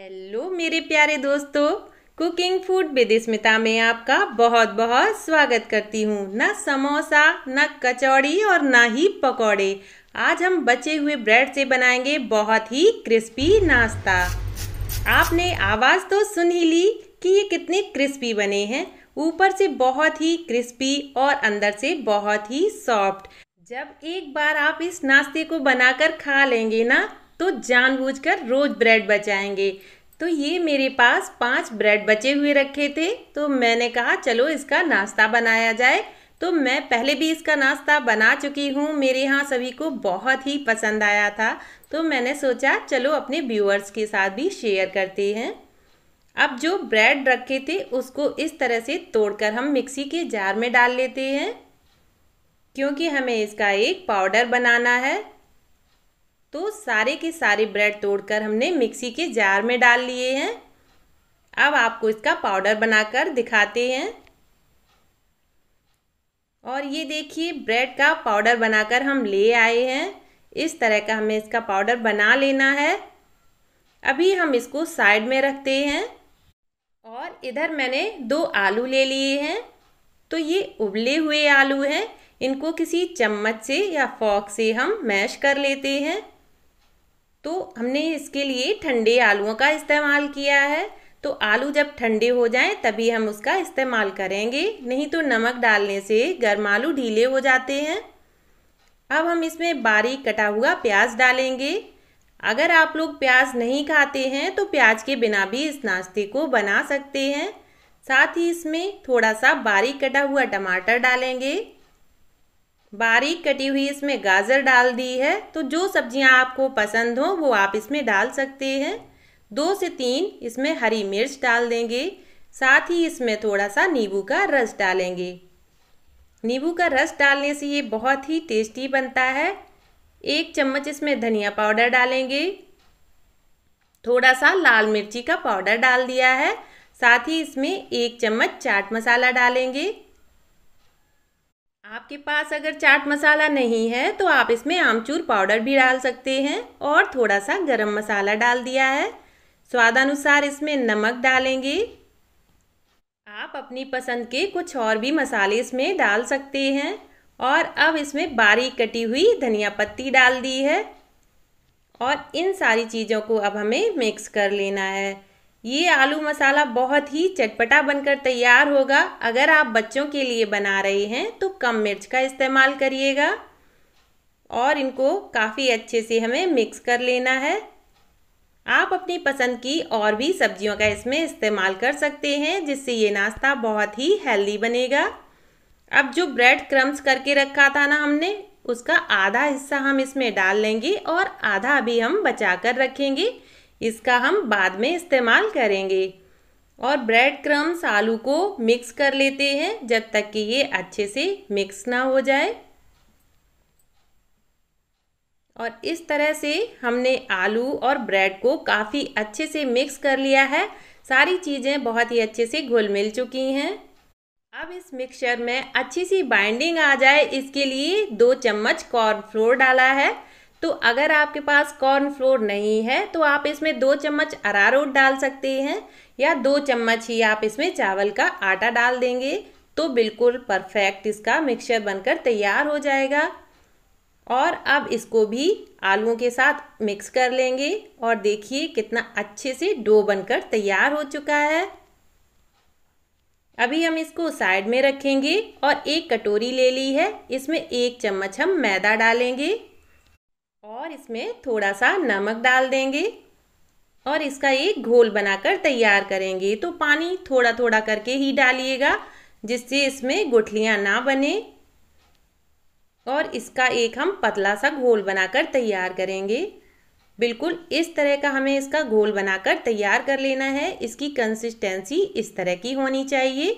Hello मेरे प्यारे दोस्तों कुकिंग फ़ूड विद स्मिता में आपका बहुत बहुत स्वागत करती हूँ। न समोसा, न कचौड़ी और न ही पकौड़े। आज हम बचे हुए ब्रेड से बनाएँगे बहुत ही क्रिस्पी नाश्ता। आपने आवाज़ तो सुन ही ली कि ये कितने क्रिस्पी बने हैं। ऊपर से बहुत ही क्रिस्पी और अंदर से बहुत ही सॉफ्ट जब एक बार आप इस नाश्ते को बनाकर खा लेंगे ना तो जानबूझकर रोज ब्रेड बचाएँगे। तो ये मेरे पास पाँच ब्रेड बचे हुए रखे थे। तो मैंने कहा, चलो इसका नाश्ता बनाया जाए। तो मैं पहले भी इसका नाश्ता बना चुकी हूँ। मेरे यहाँ सभी को बहुत ही पसंद आया था। तो मैंने सोचा, चलो अपने व्यूअर्स के साथ भी शेयर करते हैं। अब जो ब्रेड रखे थे, उसको इस तरह से तोड़कर हम मिक्सी के जार में डाल लेते हैं। क्योंकि हमें इसका एक पाउडर बनाना है। तो सारे के सारे ब्रेड तोड़कर हमने मिक्सी के जार में डाल लिए हैं। अब आपको इसका पाउडर बनाकर दिखाते हैं। और ये देखिए, ब्रेड का पाउडर बनाकर हम ले आए हैं। इस तरह का हमें इसका पाउडर बना लेना है। अभी हम इसको साइड में रखते हैं। और इधर मैंने दो आलू ले लिए हैं। तो ये उबले हुए आलू हैं। इनको किसी चम्मच से या फॉक से हम मैश कर लेते हैं। तो हमने इसके लिए ठंडे आलूओं का इस्तेमाल किया है। तो आलू जब ठंडे हो जाएँ, तभी हम उसका इस्तेमाल करेंगे। नहीं तो नमक डालने से गर्म आलू ढीले हो जाते हैं। अब हम इसमें बारीक कटा हुआ प्याज डालेंगे। अगर आप लोग प्याज नहीं खाते हैं तो प्याज के बिना भी इस नाश्ते को बना सकते हैं। साथ ही इसमें थोड़ा सा बारीक कटा हुआ टमाटर डालेंगे। बारीक कटी हुई इसमें गाजर डाल दी है। तो जो सब्ज़ियाँ आपको पसंद हो, वो आप इसमें डाल सकते हैं। दो से तीन इसमें हरी मिर्च डाल देंगे। साथ ही इसमें थोड़ा सा नींबू का रस डालेंगे। नींबू का रस डालने से ये बहुत ही टेस्टी बनता है। एक चम्मच इसमें धनिया पाउडर डालेंगे। थोड़ा सा लाल मिर्ची का पाउडर डाल दिया है। साथ ही इसमें एक चम्मच चाट मसाला डालेंगे। आपके पास अगर चाट मसाला नहीं है तो आप इसमें आमचूर पाउडर भी डाल सकते हैं और थोड़ा सा गरम मसाला डाल दिया है। स्वादानुसार इसमें नमक डालेंगे। आप अपनी पसंद के कुछ और भी मसाले इसमें डाल सकते हैं और अब इसमें बारीक कटी हुई धनिया पत्ती डाल दी है और इन सारी चीज़ों को अब हमें मिक्स कर लेना है। ये आलू मसाला बहुत ही चटपटा बनकर तैयार होगा। अगर आप बच्चों के लिए बना रहे हैं तो कम मिर्च का इस्तेमाल करिएगा। और इनको काफ़ी अच्छे से हमें मिक्स कर लेना है। आप अपनी पसंद की और भी सब्जियों का इसमें इस्तेमाल कर सकते हैं, जिससे ये नाश्ता बहुत ही हेल्दी बनेगा। अब जो ब्रेड क्रम्स करके रखा था ना हमने, उसका आधा हिस्सा हम इसमें डाल लेंगे और आधा अभी हम बचा कर रखेंगे। इसका हम बाद में इस्तेमाल करेंगे। और ब्रेड क्रम्स आलू को मिक्स कर लेते हैं, जब तक कि ये अच्छे से मिक्स ना हो जाए। और इस तरह से हमने आलू और ब्रेड को काफ़ी अच्छे से मिक्स कर लिया है। सारी चीज़ें बहुत ही अच्छे से घुल मिल चुकी हैं। अब इस मिक्सचर में अच्छी सी बाइंडिंग आ जाए। इसके लिए दो चम्मच कॉर्न फ्लोर डाला है। तो अगर आपके पास कॉर्न फ्लोर नहीं है तो आप इसमें दो चम्मच अरारोट डाल सकते हैं, या दो चम्मच ही आप इसमें चावल का आटा डाल देंगे तो बिल्कुल परफेक्ट इसका मिक्सचर बनकर तैयार हो जाएगा। और अब इसको भी आलूओं के साथ मिक्स कर लेंगे, और देखिए कितना अच्छे से डो बनकर तैयार हो चुका है। अभी हम इसको साइड में रखेंगे, और एक कटोरी ले ली है, इसमें एक चम्मच हम मैदा डालेंगे। और इसमें थोड़ा सा नमक डाल देंगे और इसका एक घोल बनाकर तैयार करेंगे। तो पानी थोड़ा थोड़ा करके ही डालिएगा, जिससे इसमें गुठलियाँ ना बने। और इसका एक हम पतला सा घोल बनाकर तैयार करेंगे। बिल्कुल इस तरह का हमें इसका घोल बनाकर तैयार कर लेना है। इसकी कंसिस्टेंसी इस तरह की होनी चाहिए।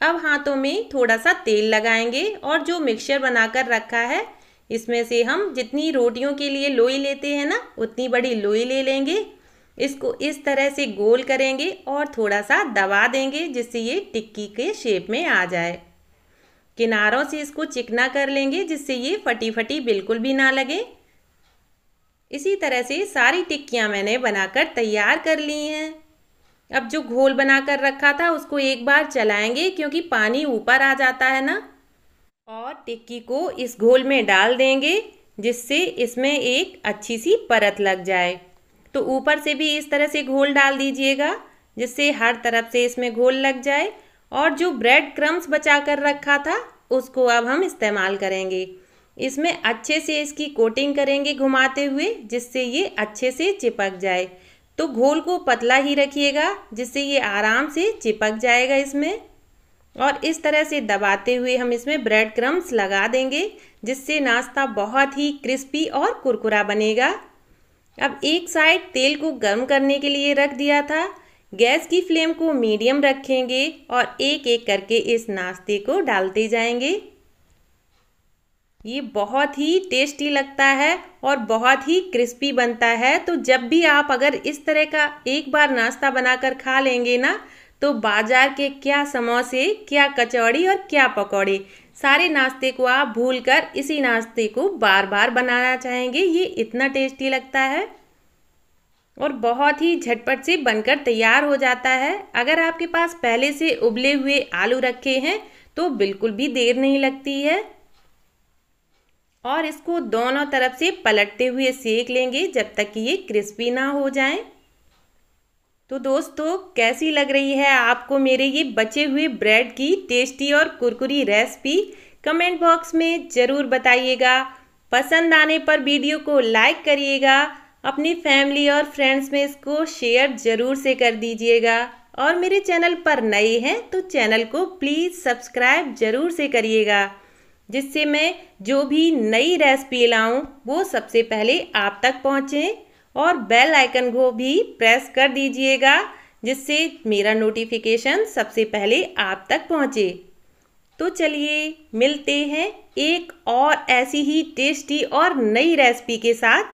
अब हाथों में थोड़ा सा तेल लगाएँगे और जो मिक्सचर बनाकर रखा है इसमें से हम जितनी रोटियों के लिए लोई लेते हैं ना, उतनी बड़ी लोई ले लेंगे। इसको इस तरह से गोल करेंगे और थोड़ा सा दबा देंगे जिससे ये टिक्की के शेप में आ जाए। किनारों से इसको चिकना कर लेंगे जिससे ये फटी फटी बिल्कुल भी ना लगे। इसी तरह से सारी टिक्कियाँ मैंने बनाकर तैयार कर ली हैं। अब जो घोल बनाकर रखा था, उसको एक बार चलाएँगे क्योंकि पानी ऊपर आ जाता है ना। और टिक्की को इस घोल में डाल देंगे, जिससे इसमें एक अच्छी सी परत लग जाए। तो ऊपर से भी इस तरह से घोल डाल दीजिएगा, जिससे हर तरफ़ से इसमें घोल लग जाए। और जो ब्रेड क्रम्स बचा कर रखा था, उसको अब हम इस्तेमाल करेंगे। इसमें अच्छे से इसकी कोटिंग करेंगे घुमाते हुए, जिससे ये अच्छे से चिपक जाए। तो घोल को पतला ही रखिएगा, जिससे ये आराम से चिपक जाएगा इसमें। और इस तरह से दबाते हुए हम इसमें ब्रेड क्रम्स लगा देंगे, जिससे नाश्ता बहुत ही क्रिस्पी और कुरकुरा बनेगा। अब एक साइड तेल को गर्म करने के लिए रख दिया था। गैस की फ्लेम को मीडियम रखेंगे और एक एक करके इस नाश्ते को डालते जाएँगे। ये बहुत ही टेस्टी लगता है और बहुत ही क्रिस्पी बनता है। तो जब भी आप अगर इस तरह का एक बार नाश्ता बनाकर खा लेंगे ना तो बाज़ार के क्या समोसे, क्या कचौड़ी और क्या पकौड़े? सारे नाश्ते को आप भूलकर इसी नाश्ते को बार बार बनाना चाहेंगे, ये इतना टेस्टी लगता है। और बहुत ही झटपट से बनकर तैयार हो जाता है। अगर आपके पास पहले से उबले हुए आलू रखे हैं तो बिल्कुल भी देर नहीं लगती है। और इसको दोनों तरफ़ से पलटते हुए सेक लेंगे जब तक कि ये क्रिस्पी ना हो जाए। तो दोस्तों, कैसी लग रही है आपको मेरे ये बचे हुए ब्रेड की टेस्टी और कुरकुरी रेसिपी? कमेंट बॉक्स में ज़रूर बताइएगा। पसंद आने पर वीडियो को लाइक करिएगा। अपनी फैमिली और फ्रेंड्स में इसको शेयर ज़रूर से कर दीजिएगा। और मेरे चैनल पर नए हैं तो चैनल को प्लीज़ सब्सक्राइब ज़रूर से करिएगा, जिससे मैं जो भी नई रेसिपी लाऊं, वो सबसे पहले आप तक पहुँचे। और बेल आइकन को भी प्रेस कर दीजिएगा, जिससे मेरा नोटिफिकेशन सबसे पहले आप तक पहुँचे। तो चलिए, मिलते हैं एक और ऐसी ही टेस्टी और नई रेसिपी के साथ।